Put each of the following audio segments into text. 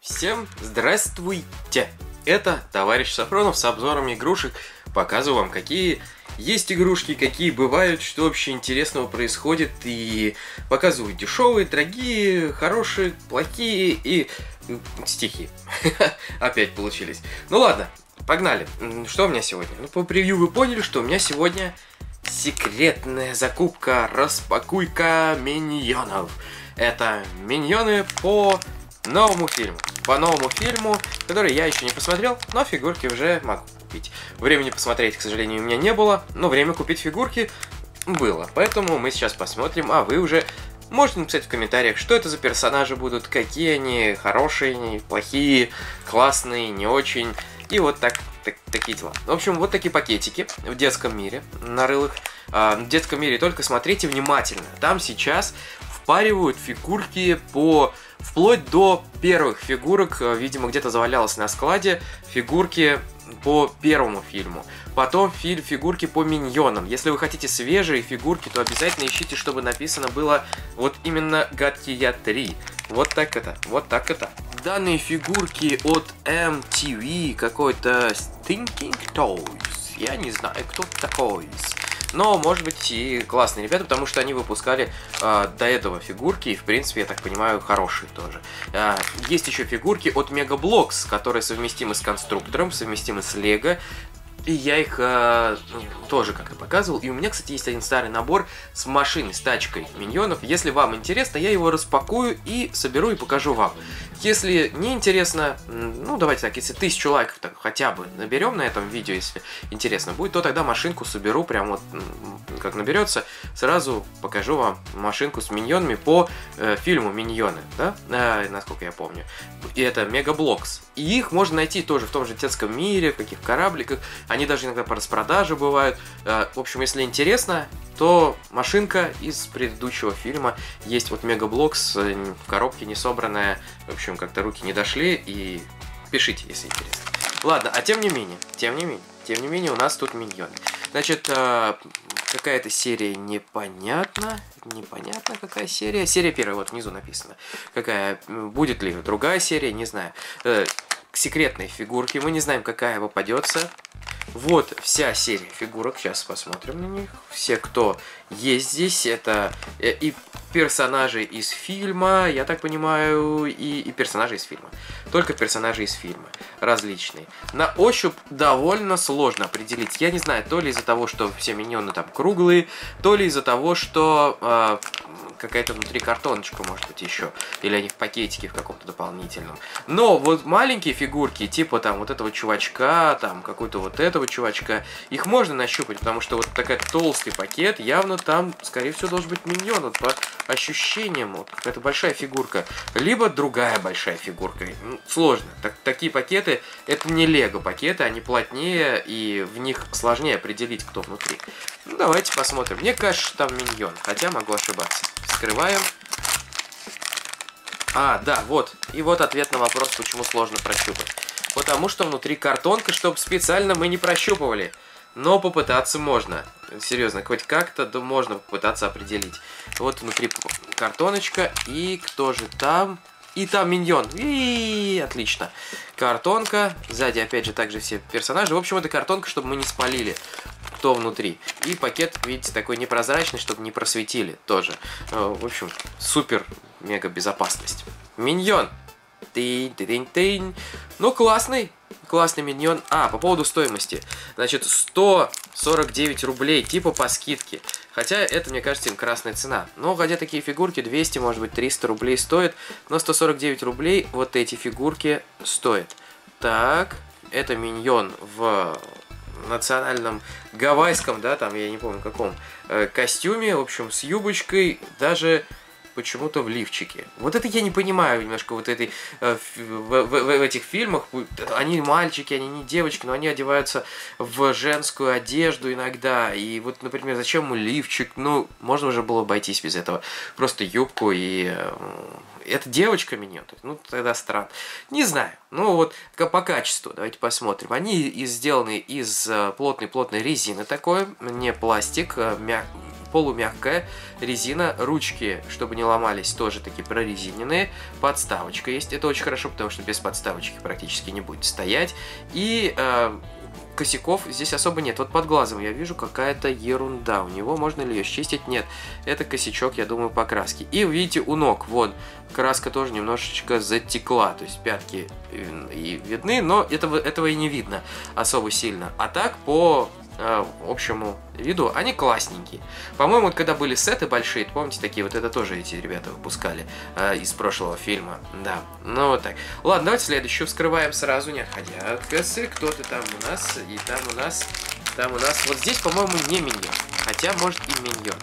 Всем здравствуйте! Это товарищ Сафронов с обзором игрушек. Показываю вам, какие есть игрушки, какие бывают, что вообще интересного происходит. И показываю дешевые, дорогие, хорошие, плохие и стихи. Опять получились. Ну ладно, погнали. Что у меня сегодня? Ну, по превью вы поняли, что у меня сегодня секретная закупка, распакуйка миньонов. Это миньоны по новому фильму. По новому фильму, который я еще не посмотрел, но фигурки уже могу купить. Времени посмотреть, к сожалению, у меня не было, но время купить фигурки было. Поэтому мы сейчас посмотрим, а вы уже можете написать в комментариях, что это за персонажи будут, какие они, хорошие, плохие, классные, не очень. И вот так, так такие дела. В общем, вот такие пакетики в детском мире, нарылых. А, в детском мире только смотрите внимательно. Там сейчас впаривают фигурки по вплоть до первых фигурок, э, видимо, где-то завалялось на складе, фигурки по первому фильму. Потом фильм фигурки по миньонам. Если вы хотите свежие фигурки, то обязательно ищите, чтобы написано было вот именно Гадкий я 3. Вот так это, вот так это. Данные фигурки от MTV, какой-то Thinking Toys. Я не знаю, кто такой но, может быть, и классные ребята, потому что они выпускали э, до этого фигурки, и, в принципе, я так понимаю, хорошие тоже. Э, есть еще фигурки от Megablocks, которые совместимы с конструктором, совместимы с Лего, и я их э, тоже как-то показывал. И у меня, кстати, есть один старый набор с машиной, с тачкой миньонов. Если вам интересно, я его распакую и соберу и покажу вам. Если не интересно, ну давайте так, если тысячу лайков так хотя бы наберем на этом видео, если интересно будет, то тогда машинку соберу, прям вот как наберется, сразу покажу вам машинку с миньонами по э, фильму Миньоны, да, э, насколько я помню. И это Мегаблокс. И их можно найти тоже в том же детском мире, в каких корабликах. Они даже иногда по распродаже бывают. Э, в общем, если интересно, то машинка из предыдущего фильма есть вот Мегаблокс э, в коробке не собранная. В общем, как-то руки не дошли и пишите, если интересно. Ладно, а тем не менее, тем не менее, тем не менее у нас тут миньоны. Значит, э, какая-то серия непонятна. Непонятно, какая серия. Серия первая, вот внизу написано. Какая, будет ли другая серия, не знаю. Секретные фигурки, мы не знаем, какая попадется. Вот вся серия фигурок, сейчас посмотрим на них. Все, кто есть здесь, это э, и персонажи из фильма, я так понимаю, и, и персонажи из фильма. Только персонажи из фильма, различные. На ощупь довольно сложно определить. Я не знаю, то ли из-за того, что все миньоны там круглые, то ли из-за того, что э, какая-то внутри картоночка, может быть, еще. Или они в пакетике в каком-то дополнительном. Но вот маленькие фигурки, типа там вот этого чувачка, там какой-то вот этого чувачка, их можно нащупать, потому что вот такой толстый пакет, явно там, скорее всего, должен быть миньон, вот по ощущениям, вот какая-то большая фигурка. Либо другая большая фигурка. Ну, сложно. Так, такие пакеты, это не лего пакеты, они плотнее, и в них сложнее определить, кто внутри. Ну, давайте посмотрим. Мне кажется, там миньон, хотя могу ошибаться. Вскрываем. А, да, вот. И вот ответ на вопрос, почему сложно прощупать. Потому что внутри картонка, чтобы специально мы не прощупывали. Но попытаться можно. Серьезно, хоть как-то можно попытаться определить. Вот внутри картоночка. И кто же там? И там миньон. И отлично. Картонка. Сзади опять же также все персонажи. В общем, это картонка, чтобы мы не спалили кто внутри. И пакет, видите, такой непрозрачный, чтобы не просветили тоже. Э, в общем, супер мега безопасность. Миньон. Тынь, тынь, тынь. Ну, классный. Классный миньон. А, по поводу стоимости. Значит, 149 рублей, типа по скидке. Хотя это, мне кажется, им красная цена. Но хотя такие фигурки 200, может быть, 300 рублей стоят. Но 149 рублей вот эти фигурки стоят. Так, это миньон в национальном гавайском, да, там, я не помню каком, э, костюме, в общем, с юбочкой, даже почему-то в лифчике. Вот это я не понимаю немножко вот этой э, в, в, в, в этих фильмах. Они мальчики, они не девочки, но они одеваются в женскую одежду иногда. И вот, например, зачем ему лифчик? Ну, можно уже было обойтись без этого. Просто юбку и, э, это девочка миньон? Ну, тогда странно. Не знаю. Ну, вот по качеству давайте посмотрим. Они сделаны из плотной-плотной резины такой, не пластик, а мяг, полумягкая резина, ручки, чтобы не ломались, тоже такие прорезиненные, подставочка есть, это очень хорошо, потому что без подставочки практически не будет стоять, и э, косяков здесь особо нет. Вот под глазом я вижу какая-то ерунда. У него можно ли ее счистить? Нет. Это косячок, я думаю, покраски. И видите, у ног, вон, краска тоже немножечко затекла. То есть пятки и видны, но этого, этого и не видно особо сильно. А так, по э, общему виду, они классненькие. По-моему, вот когда были сеты большие, помните, такие вот это тоже эти ребята выпускали э, из прошлого фильма. Да, ну вот так. Ладно, давайте следующую вскрываем сразу, не отходя от кассы. Кто-то там у нас, и там у нас, там у нас. Вот здесь, по-моему, не миньон. Хотя, может, и миньон.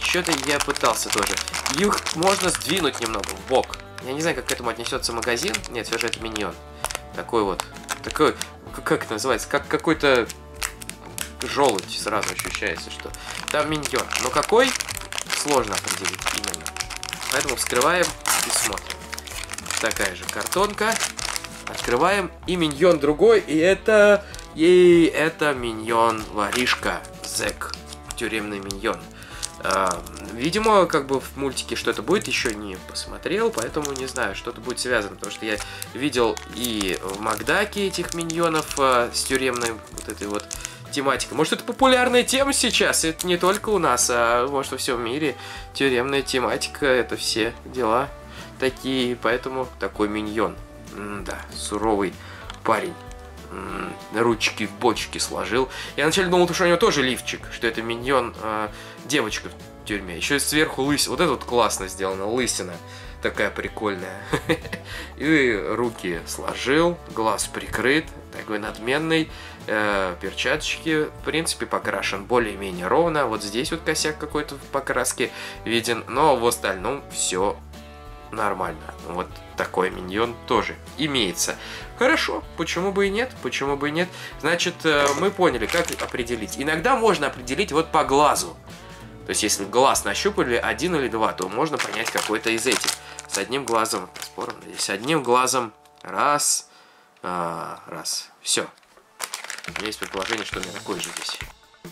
Что-то я пытался тоже. Их можно сдвинуть немного в бок. Я не знаю, как к этому отнесется магазин. Нет, все же это миньон. Такой вот. Такой, как это называется? Как какой-то желудь сразу ощущается, что там миньон. Но какой, сложно определить именно. Поэтому вскрываем и смотрим. Такая же картонка. Открываем. И миньон другой. И это... И это миньон воришка. Зек. Тюремный миньон. А, видимо, как бы в мультике что это будет, еще не посмотрел, поэтому не знаю, что-то будет связано, потому что я видел и в Макдаке этих миньонов а, с тюремной вот этой вот тематика. Может, это популярная тема сейчас, это не только у нас, а может, во всем мире. Тюремная тематика, это все дела такие, поэтому такой миньон. М да, суровый парень. М ручки в бочки сложил. Я вначале думал, что у него тоже лифчик, что это миньон э, девочка тюрьме. Еще сверху лыс. Вот это вот классно сделано, лысина такая прикольная. И руки сложил, глаз прикрыт, такой надменный. Э, перчаточки, в принципе, покрашен более-менее ровно. Вот здесь вот косяк какой-то в покраске виден, но в остальном все нормально. Вот такой миньон тоже имеется. Хорошо, почему бы и нет, почему бы и нет. Значит, э, мы поняли, как определить. Иногда можно определить вот по глазу. То есть, если глаз нащупали один или два, то можно понять какой-то из этих. С одним глазом, спором здесь, одним глазом, раз, а, раз, все. У меня есть предположение, что у меня такой же здесь.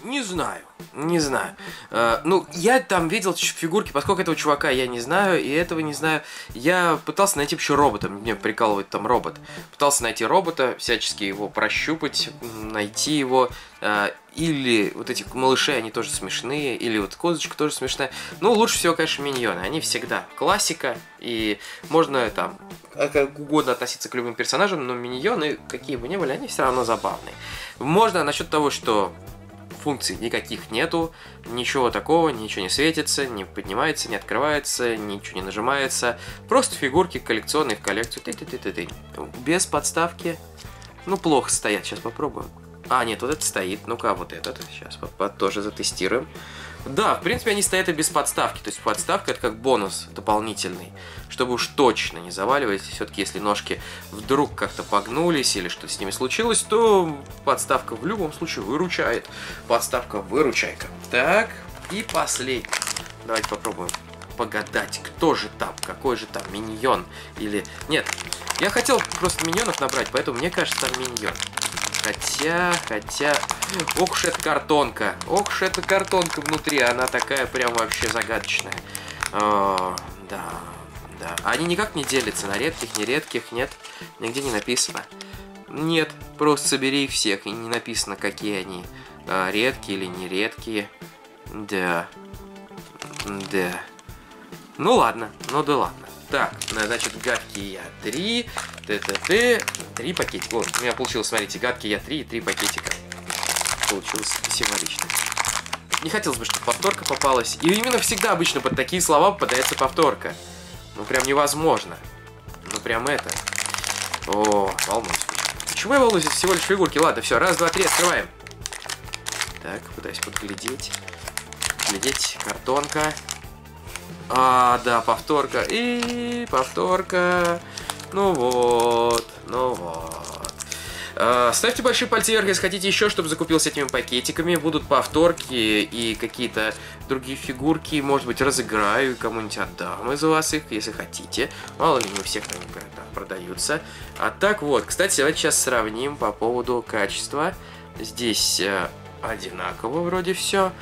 Не знаю, не знаю. Э, ну, я там видел фигурки, поскольку этого чувака я не знаю, и этого не знаю. Я пытался найти еще робота, мне прикалывает там робот. Пытался найти робота, всячески его прощупать, найти его. Э, или вот эти малыши, они тоже смешные, или вот козочка тоже смешная. Ну, лучше всего, конечно, миньоны. Они всегда классика, и можно там а как угодно относиться к любым персонажам, но миньоны, какие бы ни были, они все равно забавные. Можно насчет того, что функций никаких нету, ничего такого, ничего не светится, не поднимается, не открывается, ничего не нажимается. Просто фигурки коллекционные в коллекцию. Ты -ты -ты -ты -ты. Без подставки. Ну, плохо стоят, сейчас попробуем. А, нет, вот это стоит. Ну-ка, вот этот. Сейчас тоже затестируем. Да, в принципе, они стоят и без подставки. То есть подставка это как бонус дополнительный. Чтобы уж точно не заваливать. Все-таки если ножки вдруг как-то погнулись или что-то с ними случилось, то подставка в любом случае выручает. Подставка выручайка. Так, и последний. Давайте попробуем погадать, кто же там, какой же там миньон. Или... Нет, я хотел просто миньонов набрать, поэтому мне кажется, там миньон. Хотя, хотя... Ох уж эта картонка. Ох уж эта картонка внутри. Она такая прям вообще загадочная. О, да, да. Они никак не делятся на редких, нередких, нет. Нигде не написано. Нет, просто собери их всех. И не написано, какие они. А, редкие или нередкие. Да. Да. Ну ладно, ну да ладно. Так, значит, гадкий я 3, т-т-т, 3 пакетика. Вот, у меня получилось, смотрите, гадкий я 3 и 3 пакетика. Получилось символично. Не хотелось бы, чтобы повторка попалась. И именно всегда обычно под такие слова попадается повторка. Ну, прям невозможно. Ну, прям это. О, волнуюсь. Почему я волнуюсь? Это всего лишь фигурки. Ладно, все, раз, два, три, открываем. Так, пытаюсь подглядеть. Глядеть, картонка. А, да, повторка. И повторка. Ну вот, ну вот. Э, ставьте большие пальцы вверх, если хотите еще, чтобы закупился этими пакетиками. Будут повторки и какие-то другие фигурки. Может быть, разыграю, кому-нибудь отдам из вас их, если хотите. Мало ли, не всех они продаются. А так вот, кстати, давайте сейчас сравним по поводу качества. Здесь э, одинаково вроде все.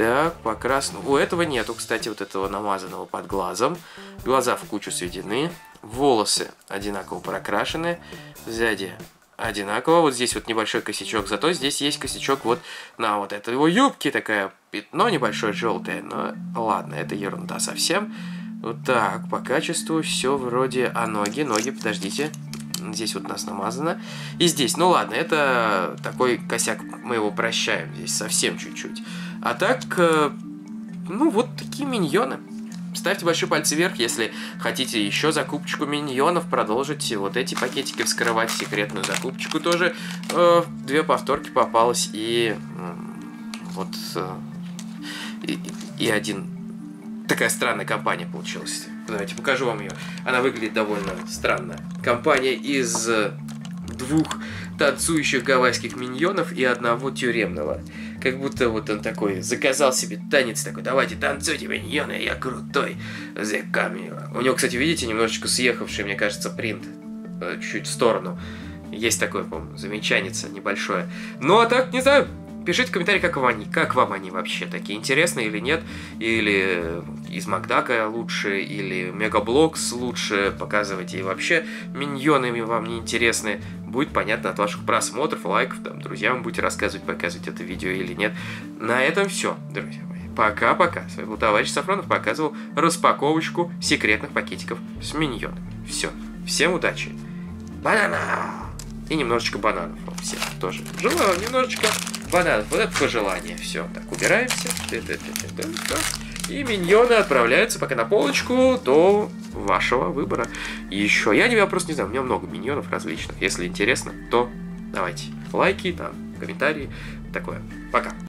Так, по красному. У этого нету, кстати, вот этого намазанного под глазом. Глаза в кучу сведены. Волосы одинаково прокрашены. Сзади одинаково. Вот здесь вот небольшой косячок. Зато здесь есть косячок вот на вот этой его юбке. Такая пятно небольшое желтое. Но ладно, это ерунда совсем. Вот так, по качеству все вроде... А ноги, ноги, подождите. Здесь вот у нас намазано. И здесь, ну ладно, это такой косяк, мы его прощаем здесь совсем чуть-чуть. А так, э, ну вот такие миньоны. Ставьте большие пальцы вверх, если хотите еще закупочку миньонов, продолжите вот эти пакетики вскрывать, секретную закупочку тоже. Э, две повторки попалось и вот э, и, и один. Такая странная компания получилась. Давайте покажу вам ее. Она выглядит довольно странно. Компания из двух танцующих гавайских миньонов и одного тюремного. Как будто вот он такой заказал себе танец такой, давайте танцуйте, миньоны, я крутой, the camera. У него, кстати, видите, немножечко съехавший, мне кажется, принт э, чуть в сторону. Есть такое, по-моему, замечаница небольшое. Ну, а так, не знаю, Пишите в комментариях, как вам они, как вам они вообще такие, интересные или нет, или из Макдака лучше, или Мегаблокс лучше, показывайте, и вообще миньонами вам не интересны, будет понятно от ваших просмотров, лайков, там, друзьям будете рассказывать, показывать это видео или нет. На этом все, друзья мои. Пока-пока. С вами был товарищ Сафронов, показывал распаковочку секретных пакетиков с миньонами. Все. Всем удачи. Банана! И немножечко бананов вам всем тоже. Желаю немножечко бананов. Вот пожелание. Все, так, убираемся. И миньоны отправляются пока на полочку до вашего выбора. Еще, я не, просто не знаю, у меня много миньонов различных. Если интересно, то давайте лайки, там, комментарии, такое. Пока.